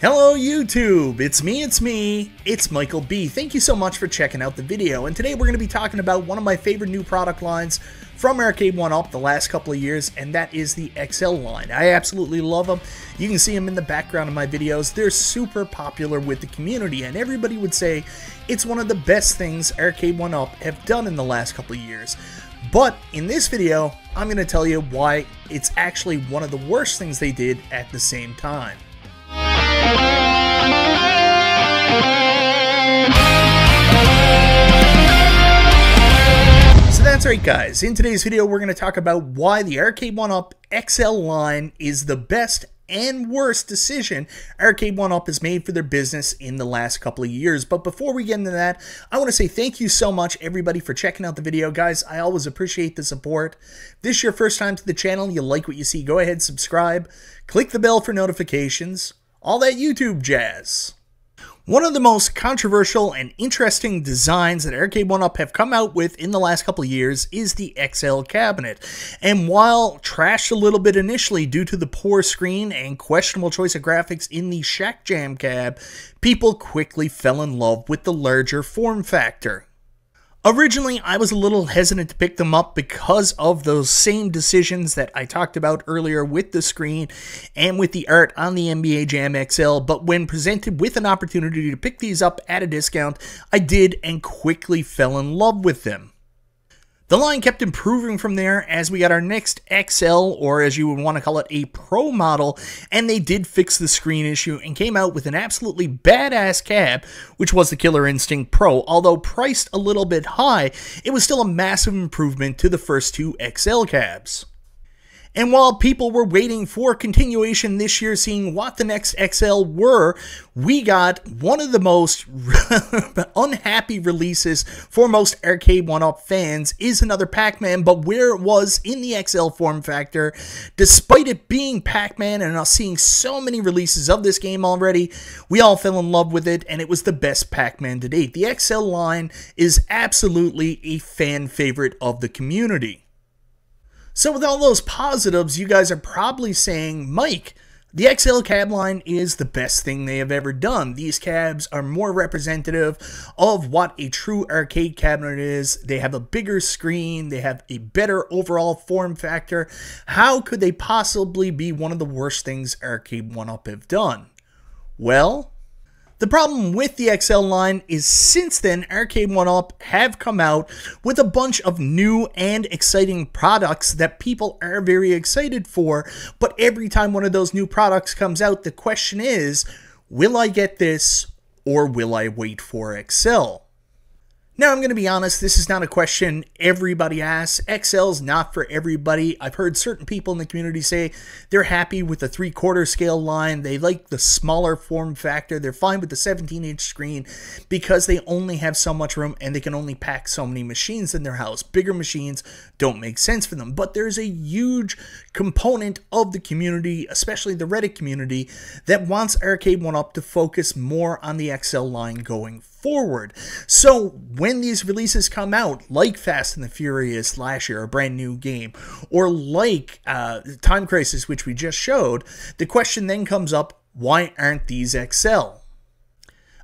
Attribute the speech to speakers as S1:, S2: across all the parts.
S1: Hello YouTube, it's me, it's me, it's Michael B. Thank you so much for checking out the video, and today we're going to be talking about one of my favorite new product lines from Arcade1Up the last couple of years, and that is the XL line. I absolutely love them. You can see them in the background of my videos. They're super popular with the community, and everybody would say it's one of the best things Arcade1Up have done in the last couple of years. But in this video, I'm going to tell you why it's actually one of the worst things they did at the same time. So that's right guys, in today's video we're going to talk about why the Arcade1Up XL line is the best and worst decision Arcade1Up has made for their business in the last couple of years. But before we get into that, I want to say thank you so much everybody for checking out the video. Guys, I always appreciate the support. If this is your first time to the channel, you like what you see, go ahead, and subscribe, click the bell for notifications, all that YouTube jazz. One of the most controversial and interesting designs that Arcade1Up have come out with in the last couple years is the XL cabinet. And while trashed a little bit initially due to the poor screen and questionable choice of graphics in the Shaq Jam cab, people quickly fell in love with the larger form factor. Originally, I was a little hesitant to pick them up because of those same decisions that I talked about earlier with the screen and with the art on the NBA Jam XL, but when presented with an opportunity to pick these up at a discount, I did and quickly fell in love with them. The line kept improving from there as we got our next XL, or as you would want to call it, a Pro model, and they did fix the screen issue and came out with an absolutely badass cab, which was the Killer Instinct Pro. Although priced a little bit high, it was still a massive improvement to the first two XL cabs. And while people were waiting for continuation this year, seeing what the next XL were, we got one of the most unhappy releases for most Arcade1Up fans is another Pac-Man, but where it was in the XL form factor, despite it being Pac-Man and us seeing so many releases of this game already, we all fell in love with it, and it was the best Pac-Man to date. The XL line is absolutely a fan favorite of the community. So with all those positives, you guys are probably saying, Mike, the XL cab line is the best thing they have ever done. These cabs are more representative of what a true arcade cabinet is. They have a bigger screen, they have a better overall form factor. How could they possibly be one of the worst things Arcade1Up have done? Well, the problem with the XL line is since then, Arcade1Up have come out with a bunch of new and exciting products that people are very excited for, but every time one of those new products comes out, the question is, will I get this or will I wait for XL? Now, I'm going to be honest, this is not a question everybody asks. XL's not for everybody. I've heard certain people in the community say they're happy with the three quarter scale line. They like the smaller form factor. They're fine with the 17 inch screen because they only have so much room and they can only pack so many machines in their house. Bigger machines don't make sense for them. But there's a huge component of the community, especially the Reddit community, that wants Arcade1Up to focus more on the XL line going forward. So when these releases come out, like Fast and the Furious last year, a brand new game, or like uh, Time Crisis, which we just showed, the question then comes up, why aren't these XL?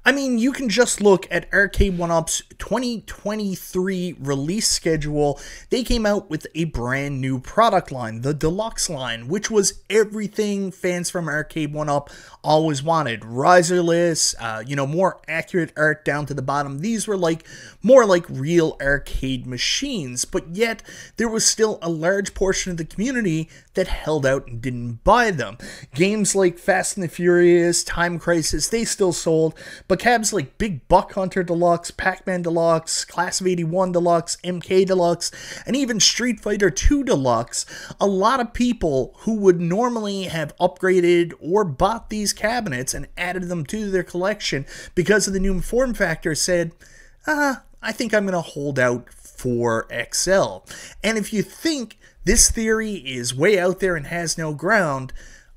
S1: I mean, you can just look at Arcade1Up's 2023 release schedule. They came out with a brand new product line, the Deluxe line, which was everything fans from Arcade1Up always wanted. Riserless, uh, you know, more accurate art down to the bottom. These were like more like real arcade machines, but yet there was still a large portion of the community that held out and didn't buy them. Games like Fast and the Furious, Time Crisis, they still sold, but cabs like Big Buck Hunter Deluxe, Pac-Man Deluxe, Class of 81 Deluxe, MK Deluxe, and even Street Fighter 2 Deluxe, a lot of people who would normally have upgraded or bought these cabinets and added them to their collection because of the new form factor said, ah, I think I'm going to hold out for XL. And if you think this theory is way out there and has no ground,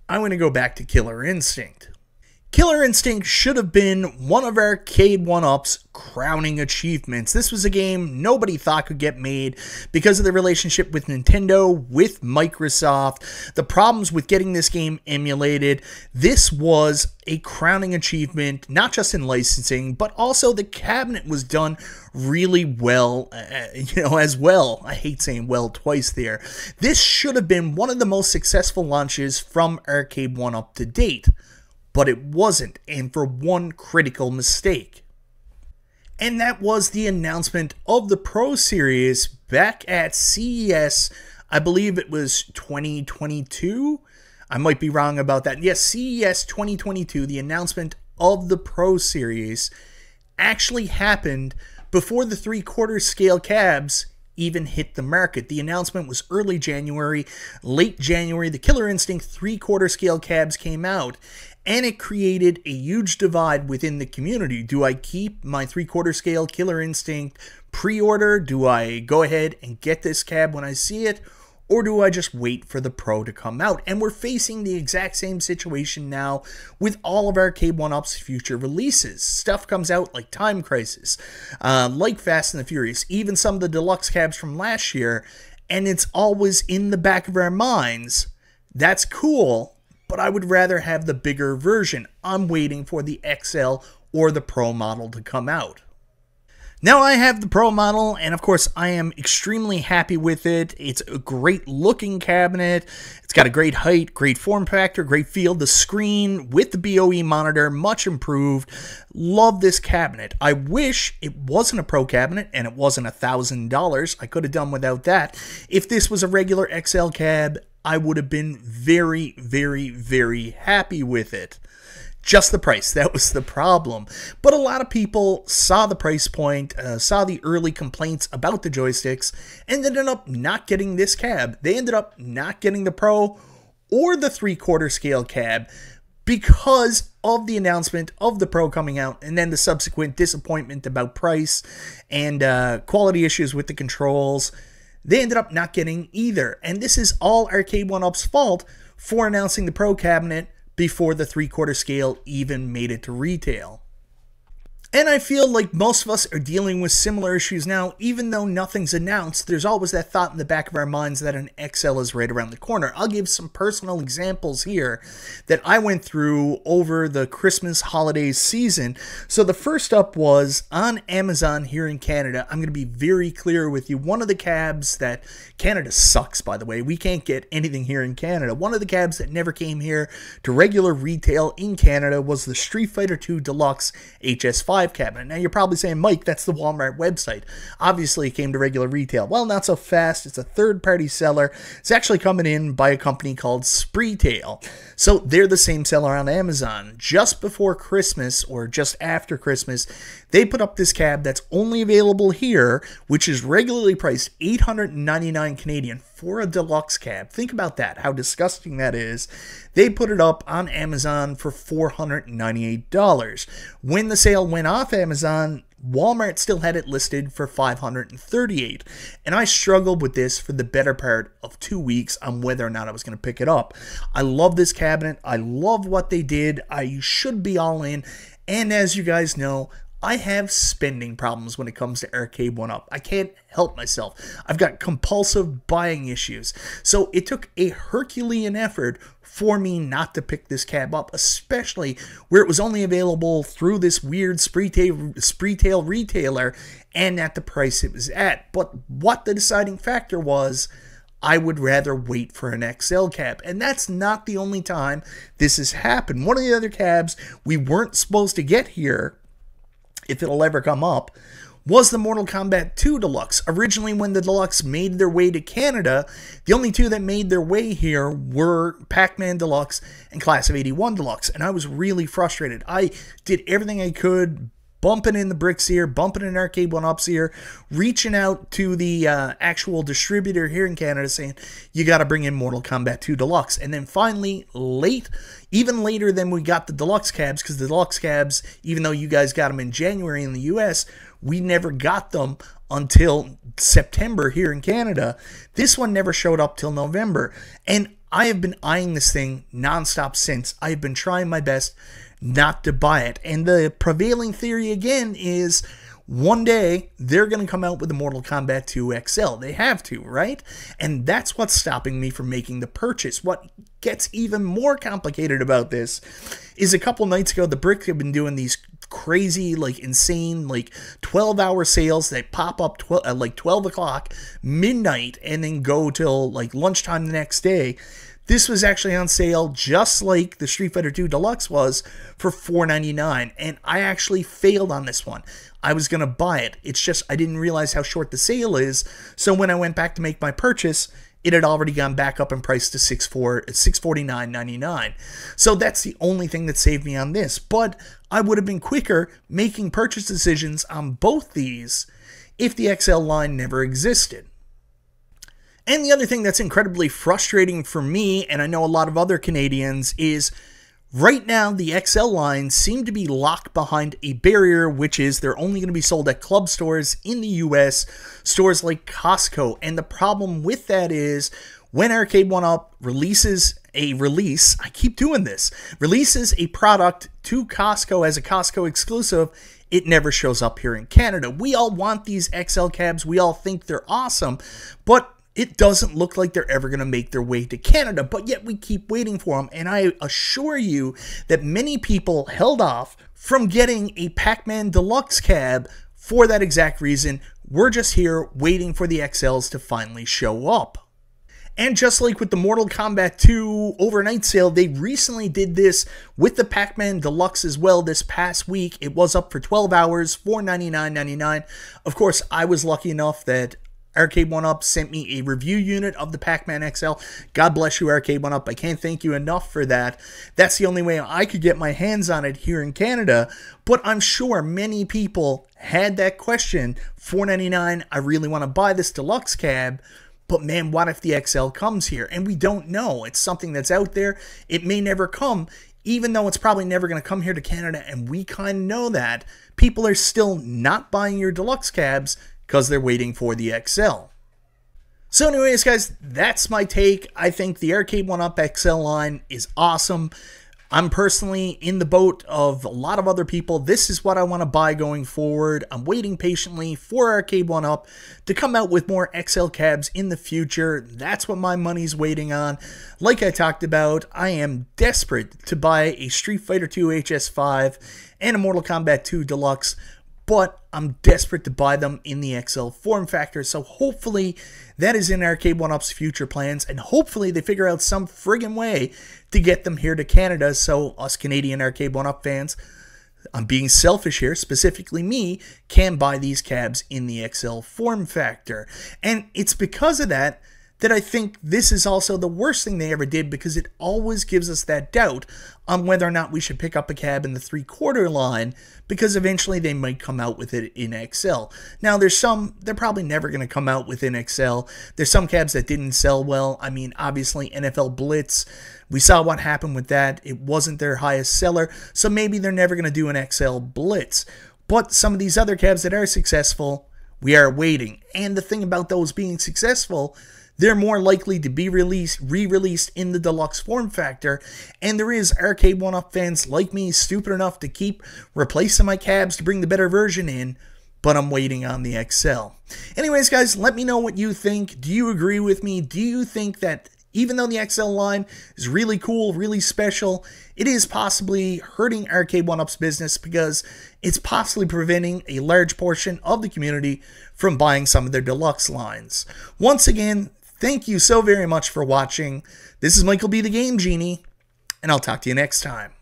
S1: I'm going to go back to Killer Instinct. Killer Instinct should have been one of Arcade 1-Up's crowning achievements. This was a game nobody thought could get made because of the relationship with Nintendo, with Microsoft, the problems with getting this game emulated. This was a crowning achievement, not just in licensing, but also the cabinet was done really well, uh, you know, as well. I hate saying well twice there. This should have been one of the most successful launches from Arcade 1-Up to date but it wasn't, and for one critical mistake. And that was the announcement of the Pro Series back at CES, I believe it was 2022. I might be wrong about that. Yes, CES 2022, the announcement of the Pro Series actually happened before the three quarter scale cabs even hit the market. The announcement was early January, late January. The Killer Instinct three quarter scale cabs came out, and it created a huge divide within the community. Do I keep my three quarter scale Killer Instinct pre order? Do I go ahead and get this cab when I see it? Or do I just wait for the Pro to come out? And we're facing the exact same situation now with all of our Arcade 1-Up's future releases. Stuff comes out like Time Crisis, uh, like Fast and the Furious, even some of the deluxe cabs from last year, and it's always in the back of our minds. That's cool, but I would rather have the bigger version. I'm waiting for the XL or the Pro model to come out. Now I have the Pro model, and of course I am extremely happy with it. It's a great looking cabinet. It's got a great height, great form factor, great feel. The screen with the BOE monitor, much improved. Love this cabinet. I wish it wasn't a Pro cabinet and it wasn't a $1,000. I could have done without that. If this was a regular XL cab, I would have been very, very, very happy with it just the price. That was the problem. But a lot of people saw the price point, uh, saw the early complaints about the joysticks, and ended up not getting this cab. They ended up not getting the Pro or the three quarter scale cab because of the announcement of the Pro coming out and then the subsequent disappointment about price and uh, quality issues with the controls. They ended up not getting either. And this is all Arcade 1-Up's fault for announcing the Pro cabinet before the three quarter scale even made it to retail. And I feel like most of us are dealing with similar issues now, even though nothing's announced, there's always that thought in the back of our minds that an XL is right around the corner. I'll give some personal examples here that I went through over the Christmas holidays season. So the first up was on Amazon here in Canada. I'm going to be very clear with you. One of the cabs that Canada sucks, by the way. We can't get anything here in Canada. One of the cabs that never came here to regular retail in Canada was the Street Fighter II Deluxe HS5 cabinet. Now you're probably saying, Mike, that's the Walmart website. Obviously, it came to regular retail. Well, not so fast. It's a third party seller. It's actually coming in by a company called Spreetail. So they're the same seller on Amazon. Just before Christmas or just after Christmas, they put up this cab that's only available here, which is regularly priced 899 Canadian for a deluxe cab. Think about that, how disgusting that is. They put it up on Amazon for $498. When the sale went off Amazon, Walmart still had it listed for 538 and I struggled with this for the better part of 2 weeks on whether or not I was going to pick it up. I love this cabinet. I love what they did. I should be all in and as you guys know, I have spending problems when it comes to Arcade 1-Up. I can't help myself. I've got compulsive buying issues. So it took a Herculean effort for me not to pick this cab up, especially where it was only available through this weird Spreetail, Spreetail retailer and at the price it was at. But what the deciding factor was, I would rather wait for an XL cab. And that's not the only time this has happened. One of the other cabs we weren't supposed to get here if it'll ever come up, was the Mortal Kombat 2 Deluxe. Originally, when the Deluxe made their way to Canada, the only two that made their way here were Pac Man Deluxe and Class of 81 Deluxe, and I was really frustrated. I did everything I could bumping in the bricks here, bumping in arcade 1-Ups here, reaching out to the uh, actual distributor here in Canada saying, you got to bring in Mortal Kombat 2 Deluxe. And then finally, late, even later than we got the Deluxe cabs, because the Deluxe cabs, even though you guys got them in January in the US, we never got them until September here in Canada. This one never showed up till November. And I have been eyeing this thing nonstop since. I have been trying my best not to buy it. And the prevailing theory again is one day they're going to come out with the Mortal Kombat 2 XL. They have to, right? And that's what's stopping me from making the purchase. What gets even more complicated about this is a couple nights ago, the Brick had been doing these crazy, like insane, like 12 hour sales that pop up 12, at uh, like 12 o'clock, midnight, and then go till like lunchtime the next day. This was actually on sale just like the Street Fighter 2 Deluxe was for $4.99, and I actually failed on this one. I was going to buy it. It's just I didn't realize how short the sale is, so when I went back to make my purchase, it had already gone back up in price to $649.99. So that's the only thing that saved me on this, but I would have been quicker making purchase decisions on both these if the XL line never existed. And the other thing that's incredibly frustrating for me, and I know a lot of other Canadians, is right now the XL lines seem to be locked behind a barrier, which is they're only going to be sold at club stores in the US, stores like Costco. And the problem with that is when Arcade 1 Up releases a release, I keep doing this, releases a product to Costco as a Costco exclusive, it never shows up here in Canada. We all want these XL cabs, we all think they're awesome, but it doesn't look like they're ever going to make their way to Canada, but yet we keep waiting for them. And I assure you that many people held off from getting a Pac Man Deluxe cab for that exact reason. We're just here waiting for the XLs to finally show up. And just like with the Mortal Kombat 2 overnight sale, they recently did this with the Pac-Man Deluxe as well this past week. It was up for 12 hours, $499.99. Of course, I was lucky enough that Arcade One Up sent me a review unit of the Pac Man XL. God bless you, Arcade One Up. I can't thank you enough for that. That's the only way I could get my hands on it here in Canada. But I'm sure many people had that question. $4.99. I really want to buy this deluxe cab. But man, what if the XL comes here? And we don't know. It's something that's out there. It may never come even though it's probably never going to come here to Canada, and we kind of know that, people are still not buying your deluxe cabs because they're waiting for the XL. So anyways, guys, that's my take. I think the Arcade 1-Up XL line is awesome. I'm personally in the boat of a lot of other people. This is what I want to buy going forward. I'm waiting patiently for Arcade 1-Up to come out with more XL cabs in the future. That's what my money's waiting on. Like I talked about, I am desperate to buy a Street Fighter 2 HS5 and a Mortal Kombat 2 Deluxe but I'm desperate to buy them in the XL form factor. So hopefully that is in Arcade One Up's future plans, and hopefully they figure out some friggin' way to get them here to Canada. So us Canadian Arcade One Up fans, I'm being selfish here, specifically me, can buy these cabs in the XL form factor. And it's because of that that I think this is also the worst thing they ever did because it always gives us that doubt on whether or not we should pick up a cab in the three quarter line because eventually they might come out with it in XL. Now, there's some, they're probably never going to come out with in XL. There's some cabs that didn't sell well. I mean, obviously, NFL Blitz, we saw what happened with that. It wasn't their highest seller, so maybe they're never going to do an XL Blitz. But some of these other cabs that are successful, we are waiting. And the thing about those being successful, they're more likely to be released, re-released in the deluxe form factor, and there is Arcade 1-Up fans like me stupid enough to keep replacing my cabs to bring the better version in, but I'm waiting on the XL. Anyways, guys, let me know what you think. Do you agree with me? Do you think that even though the XL line is really cool, really special, it is possibly hurting Arcade 1-Up's business because it's possibly preventing a large portion of the community from buying some of their deluxe lines. Once again, Thank you so very much for watching. This is Michael B. the Game Genie, and I'll talk to you next time.